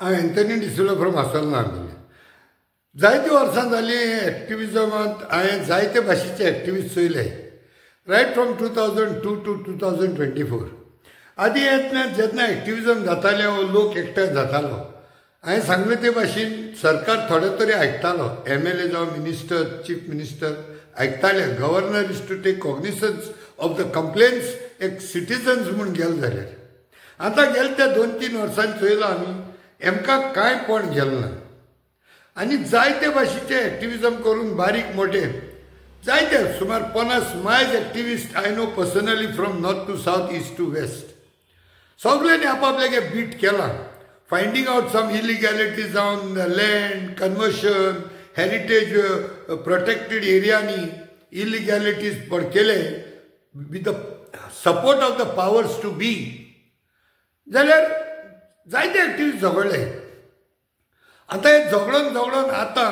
हांव Anthony डिसिलो from आसोलना जायती वर्सां जालीं एक्टिविजमांत हांवें जायते भाशेचे activist चोयले right from two thousand two two two thousand twenty four आदी येतना जेन्ना एक्टिविजम जाताले हो लोक एकठांय जातालो. हांवें सांगलें ते भाशेन सरकार थोडे तरी आयकतालो एम एल ए जावं minister chief minister आयकताले governor is to take cognisance of the complaints एक सिटिजन्स म्हूण गेले जाल्यार आतां गेले त्या दोन तीन वर्सांनी चोयलो आमी एमका कांय पण गेलें ना आनी जायते भाशेचे एक्टिविजम करून बारीक मोठे. जायते सुमार पन्नास मायज activist I know personally from north to south east to west सगळ्यांनी आपापल्यागे बीट केला. फायंडींग आउट सम इलिगॅलिटीज जावन लँड कन्वर्शन हेरिटेज प्रोटेक्टेड एरियांनी इलिगॅलिटीज पण केले with the support of the powers to be जाल्यार जायते एक्टिविस्ट झगडले. आतां हे झगडोन झगडून आतां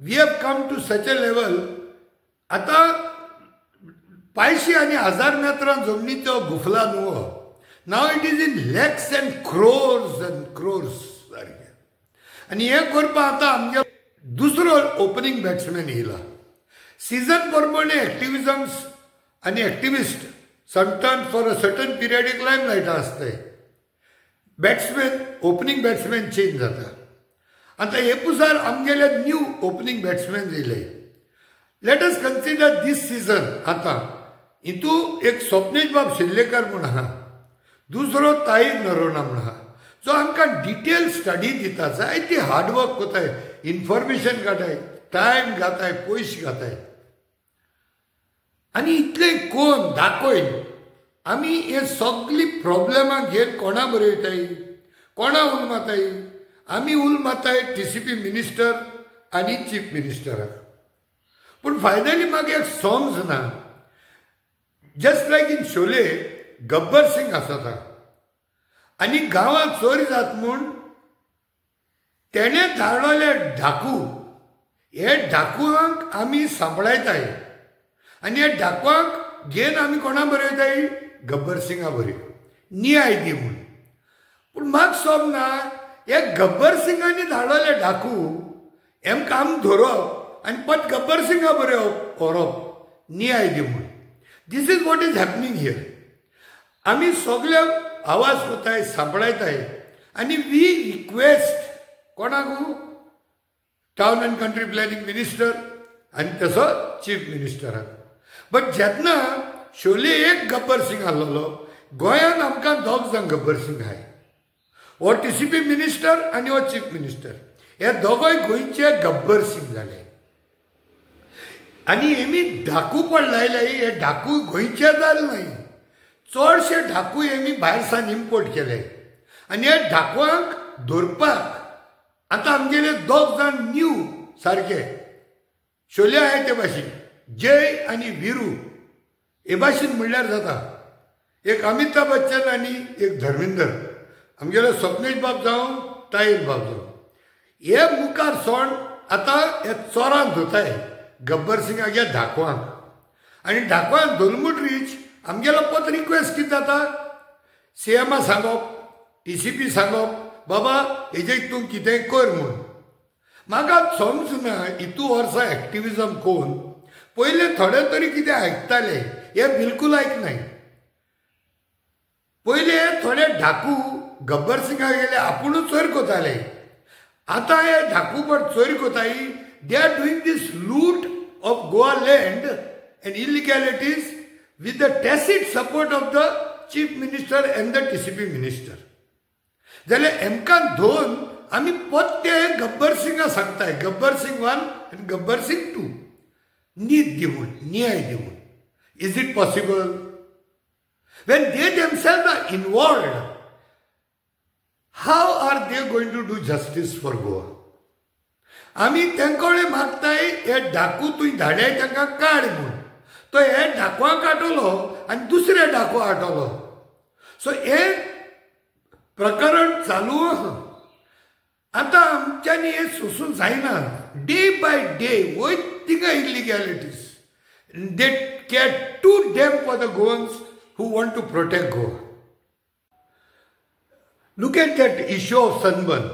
we have come to such a level आतां पायशी आनी हजार मेत्रां जमनीचो गुफला न्हू. Now it is in lakhs and crores and crores सारकें आनी हें करपा आतां आमगे दुसरो ओपनिंग बॅट्समॅन येयला सिजन प्रमाणे एक्टिविजम्स आनी activist sometimes for a certain periodic limelight आसताय बॅट्समॅन ओपनिंग बॅट्समॅन चेंज जाता आतां हे पुसार आमगेले न्यू ओपनिंग बॅट्समॅन येयले let us consider this season आतां. हितू एक स्वप्नेश बाब शिर्लेकर म्हूण आहा दुसरो ताईर नरोना म्हूण आहा जो आमकां डिटेल स्टडी दिता जायती हार्डवर्क कोताय इन्फॉर्मेशन काडटाय टायम घाताय पयशे घाताय आनी इतले कोण दाखोयन आमी हे सगळी प्रॉब्लेमां घेवन कोणा बरयताय कोणा उलमाताय आमी उल टी सी पी मिनिस्टर आनी चीफ मिनिस्टराक पूण फायनली म्हाका एक सॉंग्स ना. Just like in Sholay Gabbar Singh आसता आनी गांवांत चोरी जात म्हूण तेणें धाडले डाकू हे डाकुआंक आमी सांबाळायताय आनी हे डाकुआंक घेवन आमी कोणा बरयताय गब्बर सिंगा बऱ्यो नियाय दी म्हूण पूण म्हाका सोबना हे गब्बर सिंगांनी धाडले डाकू हेम काम धरप आनी पट गब्बर सिंगा बऱ्यो व्हरप नियाय दी म्हूण this is what is happening here आमी सगळे आवाज कोताय सांपडायताय आनी we request कोणाकू? Town and country planning minister आनी तसो चीफ मिनिस्टराक बट जेन्ना शोले एक गब्बर सिंग आहलोलो गोंयांत आमकां दोग जाण गब्बर सिंग आहाय हो टी सी पी मिनिस्टर आनी हो चीफ मिनिस्टर हे दोगोय गोंयचे गब्बर सिंग जाले आनी हेमी धाकू पण लायले हे धाकू गोंयचे जाले न्हय चडशे ढाकू हेमी भायर सावन इम्पोर्ट केले. आनी हे धाकवांक धरपाक. आतां आमगेले दोग जाण न्यू सारके शोले आहे ते भाशेन जय आनी विरू. हे म्हणल्यार जाता. एक अमिताभ बच्चन आनी एक धर्मेंद्र. आमगेलो स्वप्नेश बाब जावं ताईर बाब जावं हे मुखार सोण आतां हे चोरान धोताय. गब्बर सिंगाच्या धाकवांक आनी धाकवांक दोनमूट रीच आमगेलो पत रिक्वेस्ट कितें जाता? सी एमा सांगप टी सी पी सांगप बाबा हेजे तूं कितेंय कर म्हूण. म्हाका समजना इतू वर्सां एक्टिविजम कोण? पयले थोडे तरी कितें आयकताले हे ऐक नाही. पहिले थोडे ढाकू गब्बर सिंगा गेले आपुणूच चोर कोताले. आतां हे ढाकू पण चोरी कोताय दे are doing this loot of Goa land and illegalities with the tacit support of the chief minister and the T C P minister जाल्यार एमकां धोन आमी पत्ते गब्बर सिंगा सांगताय गब्बर सिंग वन आनी गब्बर सिंग टू नीत दिवून न्याय दिवून is it possible When they themselves are involved, how are they going to do justice for Goa? आमी तेंकोडे मागताय हे डाकू तुवें धाडाय तांकां काड म्हूण तो हे डाकवांक आटोलो आनी दुसरे डाकू आटलो सो हे प्रकरण चालू आहा आतां आमच्यांनी हें सोसून जायना डे बाय डे वय थिंगा illegalities they care two damn for the Goans who want to protect Goa look at that issue of Sunburn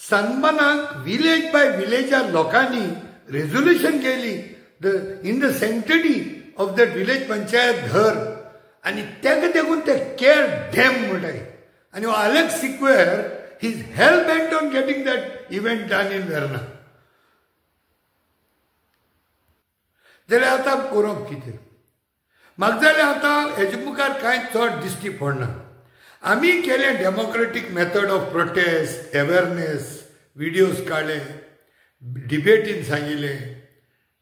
सनबर्नाक village by विलेजा लोकांनी रेझोल्युशन केली the in the sanctity of that village panchayat ghar आणि तेका देखून ते care damn म्हणटाय आणि Alex Sequeira he is hell bent on getting that event done in Verna जाल्यार आतां करप कितें? म्हाका जाल्यार आतां हेजे मुखार कांय चड दिश्टी पडना आमी केलें democratic method of protest awareness videos काडले डिबेटीन सांगिल्लें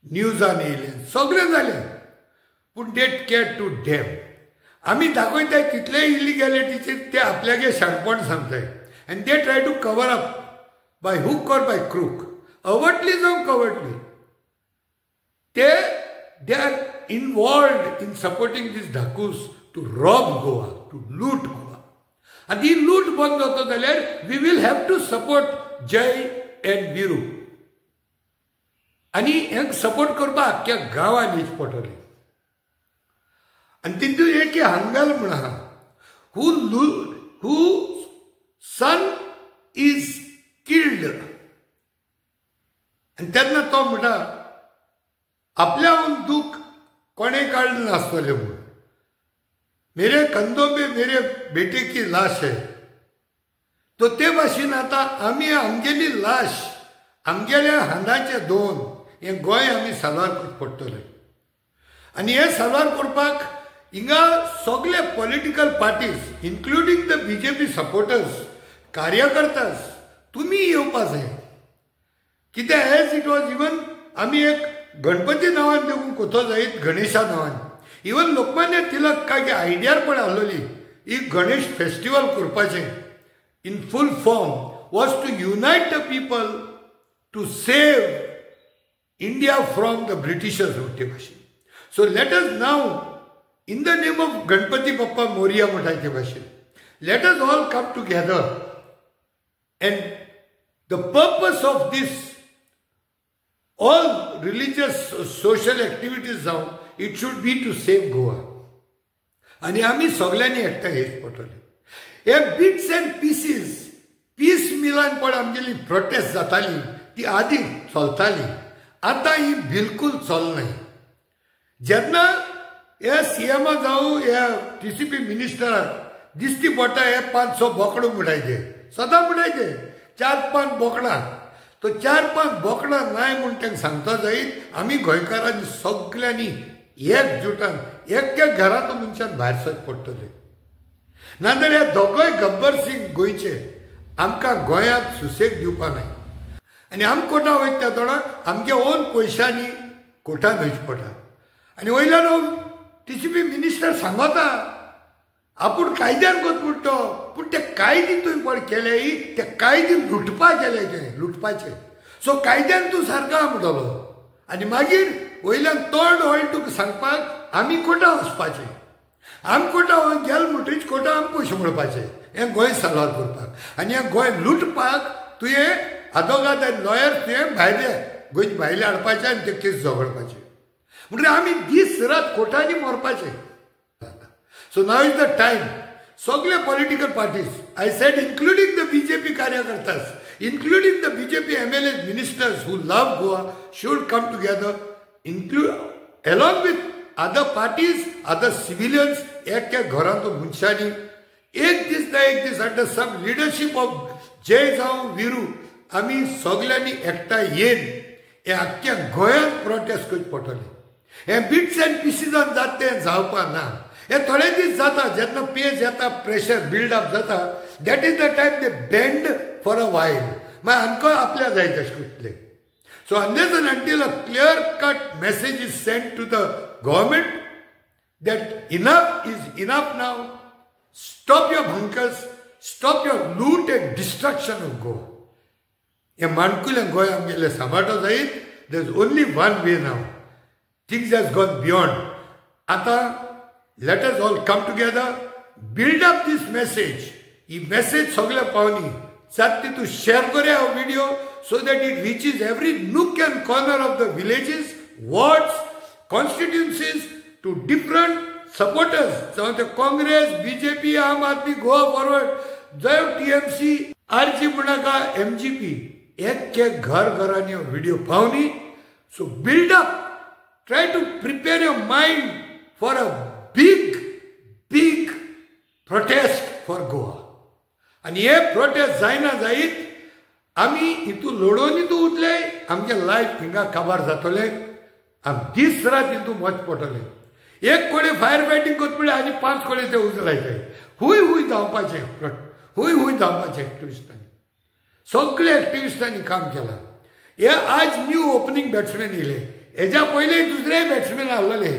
न्यूजान येयलें सगळें जालें पूण डेट कॅट टू डॅम आमी दाखयताय कितलेय इलिगॅलिटीचेर ते आपल्यागे शाणपण सांगताय. आनी they try to cover up by hook or by crook अवटली जावं कवटली. ते they are involved in supporting these धाकूस to rob Goa to loot Goa आनी ही लूट बंद जाता जाल्यार we will have to support Jai and Veeru आनी हेंक सपोर्ट करपाक आख्ख्या गांवांत हीच पडटली आनी तितून एक हांगाल म्हण आहा हू लू हू सन इज किल्ड आनी तेन्ना तो म्हणटा आपल्याहून दूख कोणे काडलें नासतलें म्हूण मेरे कंदो मेरे बेटे की लाश आहे तो ते भाशेन आतां आमी आमगेली लाश आमगेल्या हांदाचे दोन हें गोंय आमी साल्वार पडटलें आनी हे साल्वार करपाक हिंगा सगळे political parties including the B J P supporters कार्यकर्तास तुमी येवपा जाय. कित्याक एज इट वॉज इवन आमी एक गणपती नांवान देखून कोतो जायत गणेशा नांवान इवन लोकमान्य तिलक काय आयडियार पण आहलोली ही गणेश फेस्टिवल करपाचें. In full form was to unite the people to save India from the Britishers ते भाशेन so let us now in the name of Ganpati Bappa Morya म्हणटाय भाशेन let us all come together and the purpose of this all religious social activities जावं it should be to save Goa आणि आम्ही सगळ्यांनी एकठांय हेच पटवले. हे bits and pieces piece Milan पण आमगेली प्रोटेस्ट जाताली ती आदी चलताली. आतां ही बिलकुल चलनाय जेन्ना हे सी एमा जावं हे टी सी पी मिनिस्टराक दिसती पडटा हे पांच स बोकडो म्हणटायचे सदां म्हणायचे चार पांच बोकडां. तो चार पांच बोकडां नाय म्हूण तांकां सांगता जायत आमी गोंयकारांनी सगळ्यांनी एकजुटान एक्या घरांत मनशान भायर सर पडटले नाजाल्यार ह्या दोगोय गब्बर सिंग गोंयचे आमकां गोंयांत सुसेग दिवपा नाय आनी आम कोटा वयता थोडा आमगे ओन पयशांनी कोर्टान वयचे पडटा आनी वयल्यान टी सी पी मिनिस्टर सांगता. आपूण कायद्यान कोत म्हणटो पूण ते कायदे तुवें पळय केले ते कायदे लुटपा केले ते लुटपाचे. सो कायद्यान तूं सारको म्हणटलो आनी मागीर वयल्यान तोंड व्हडलें तुका सांगपाक आमी कोटा वचपाचें आमी कोटा हो, गेल म्हणटरीच कोटा आमी पयशे म्हणपाचे हें गोंय साल्वार करपाक. आनी हें गोंय लुटपाक तुवें आदोगाद लॉयर तुवें भायले गोंयचे भायले हाडपाचे आनी ते केस झगडपाचे. म्हणजे आमी दीस रात कोटांनी मरपाचे. So now is the time सगळे political parties I said including the B J P कार्यकर्तास including the B J P M L A ministers who love Goa should come together include along with other parties other civilians एक एक घरांत मनशांनी एक दीस ना एक दीस under some leadership of जय जावं विरू आमी सगळ्यांनी एकठांय येन हे आख्ख्या गोंयांत प्रोटेस्ट करचे पडटले हे बिट्स अँड पिसीजान जाता तें जावपा ना हे थोडे दीस जाता जेव्हा पेज येता प्रेशर बिल्डअप जाता that is the time they bend for a while मागीर आमकां आपल्या जाय तशें कितले so unless and until a clear cut message is send to the government that enough is enough now stop your bhankas stop your loot and destruction of Goa हे माणकुल्या गोंया गेले सांबाळटो जायत there is only one way now things has gone beyond आतां Let us all come together build up these message he message सगळ्या पावनी जात ती तूं शेअर करया हो video so that it reaches every nook and corner of the villages, wards, constituencies to different supporters. So the Congress, BJP, Aam Aadmi, Goa forward, Jai T M C R G म्हणाका M G P एक्के घर घरांनी video पावनी so build up try to prepare your mind for a Big big protest for Goa आणि हे prostate जायना जायत आमी हितू लढोवन हितू उरले आमचे लायफ हिंगा काबार जातले आमी दीस रात हितू वच पडटले एक कोडे फायर फायटींग म्हणल्यार आनी पांच कोडे ते उजलायचे हूंय हूंय धांवपाचें हूंय हूंय धांवपाचें एक्टिविस्टांनी सगळे एक्टिविस्टांनी काम केलां. हे आज न्यू ओपनिंग बॅट्समॅन येयले हेज्या पयलीं दुसरे बॅट्समॅन आहलेले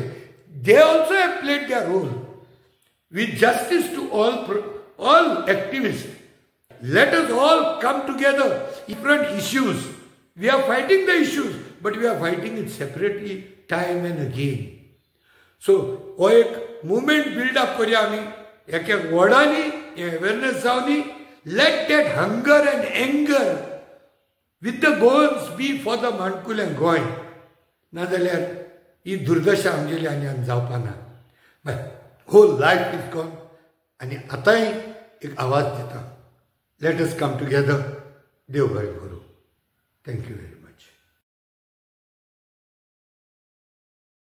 They also have played their role with justice to all, all activists. Let us all come together. Different issues. We are fighting the issues, but we are fighting it separately time and again. So हो एक movement buildup करूया आमी एक एक वर्डांनी awareness जावनी let that hunger and anger with the goals be for the माणकुल and Goa नाजाल्यार ही दुर्दशा आमगेली आनी आमी जावपा ना होल लायफ इज गॉन आनी आतांय एक आवाज दिता. लेट अस कम टुगेदर देव बरें करूं थँक्यू व्हेरी मच